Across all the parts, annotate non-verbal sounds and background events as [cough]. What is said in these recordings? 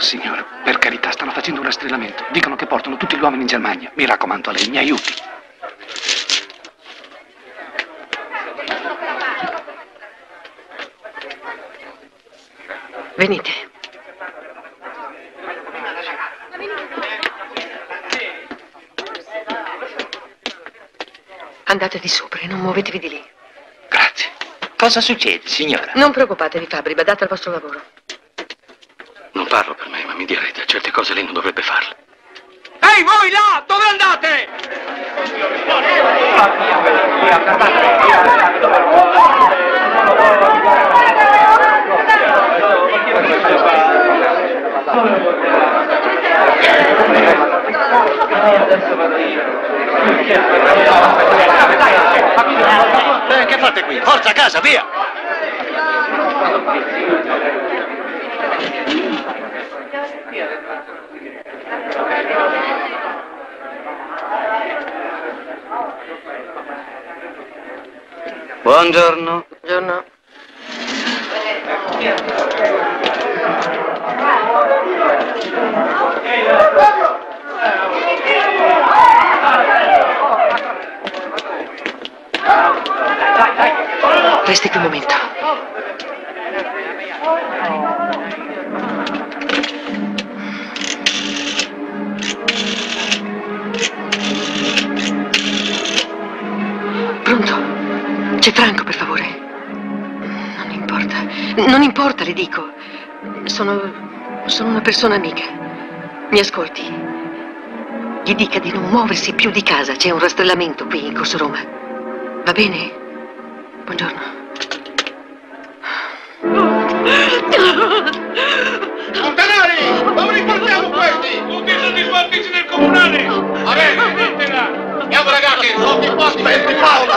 Signore, per carità, stanno facendo un rastrellamento. Dicono che portano tutti gli uomini in Germania. Mi raccomando a lei, mi aiuti. Venite. Andate di sopra e non muovetevi di lì. Grazie. Cosa succede, signora? Non preoccupatevi, Fabri, badate al vostro lavoro. Parlo per me, ma mi direte, certe cose lei non dovrebbe farle. Ehi, voi là! Dove andate? Eh, che fate qui? Forza a casa, via! Buongiorno. Buongiorno. Resti qui un momento. C'è Franco, per favore. Non importa. Non importa, le dico. Sono. sono una persona amica. Mi ascolti. Gli dica di non muoversi più di casa. C'è un rastrellamento qui in Corso Roma. Va bene? Buongiorno. Montanari! Dove li portiamo questi? Tutti soddisfatti nel comunale! Va bene, ditela! Andiamo ragazzi, sotto i posti Aspetti Paolo!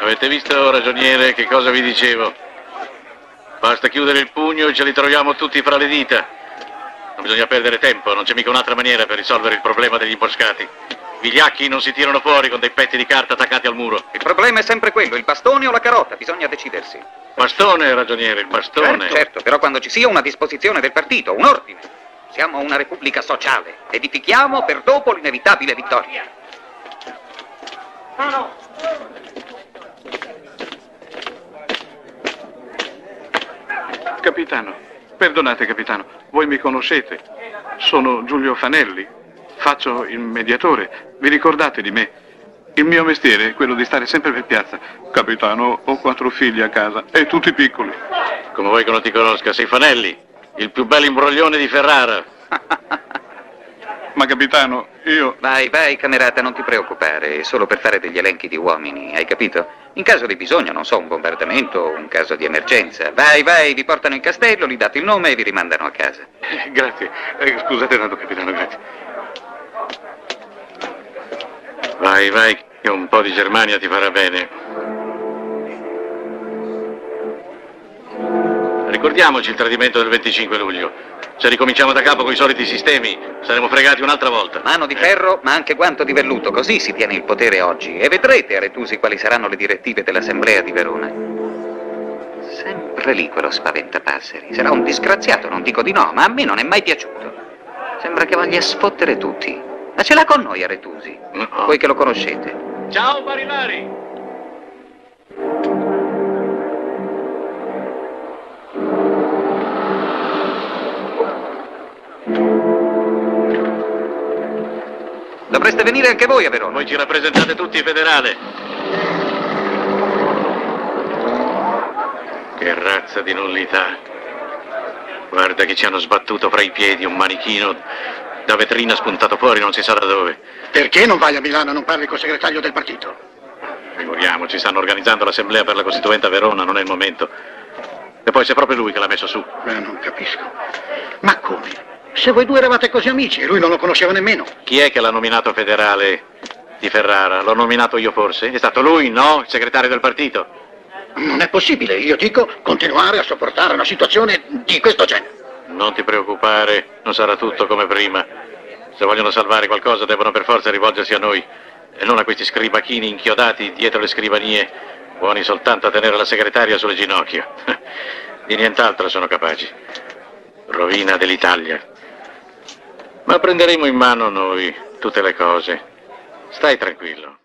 Avete visto, ragioniere, che cosa vi dicevo? Basta chiudere il pugno e ce li troviamo tutti fra le dita. Non bisogna perdere tempo, non c'è mica un'altra maniera per risolvere il problema degli imboscati. I vigliacchi non si tirano fuori con dei petti di carta attaccati al muro. Il problema è sempre quello, il bastone o la carota, bisogna decidersi. Bastone, ragioniere, il bastone. Certo, certo, però quando ci sia una disposizione del partito, un ordine. Siamo una repubblica sociale, edifichiamo per dopo l'inevitabile vittoria. Capitano, perdonate capitano, voi mi conoscete. Sono Giulio Fanelli, faccio il mediatore. Vi ricordate di me? Il mio mestiere è quello di stare sempre per piazza. Capitano, ho quattro figli a casa e tutti piccoli. Come vuoi che non ti conosca, sei Fanelli, il più bel imbroglione di Ferrara. Ma capitano, io... Vai, vai, camerata, non ti preoccupare, è solo per fare degli elenchi di uomini, hai capito? In caso di bisogno, non so, un bombardamento, un caso di emergenza. Vai, vai, vi portano in castello, gli date il nome e vi rimandano a casa. Eh, [laughs] Grazie. Eh, scusate tanto capitano, grazie. Vai, vai, che un po' di Germania ti farà bene. Ricordiamoci il tradimento del 25 luglio. Se ricominciamo da capo con i soliti sistemi, saremo fregati un'altra volta. Mano di ferro, ma anche guanto di velluto, così si tiene il potere oggi. E vedrete, Aretusi, quali saranno le direttive dell'Assemblea di Verona. Sempre lì quello spaventapasseri. Sarà un disgraziato, non dico di no, ma a me non è mai piaciuto. Sembra che voglia sfottere tutti. Ma ce l'ha con noi, Aretusi. Voi che lo conoscete. Ciao Marinari! Dovreste venire anche voi a Verona. Voi ci rappresentate tutti, federale. Che razza di nullità. Guarda che ci hanno sbattuto fra i piedi un manichino da vetrina spuntato fuori non si sa da dove. Perché non vai a Milano e non parli col segretario del partito? Figuriamoci, stanno organizzando l'assemblea per la Costituente a Verona, non è il momento. E poi se è proprio lui che l'ha messo su. Beh, non capisco. Ma come? Se voi due eravate così amici e lui non lo conosceva nemmeno. Chi è che l'ha nominato federale? Di Ferrara, l'ho nominato io forse? È stato lui, no? Il segretario del partito? Non è possibile, io dico continuare a sopportare una situazione di questo genere. Non ti preoccupare, non sarà tutto come prima. Se vogliono salvare qualcosa devono per forza rivolgersi a noi e non a questi scribachini inchiodati dietro le scrivanie, buoni soltanto a tenere la segretaria sulle ginocchia. [laughs] Di nient'altro sono capaci. Rovina dell'Italia. Ma prenderemo in mano noi tutte le cose. Stai tranquillo.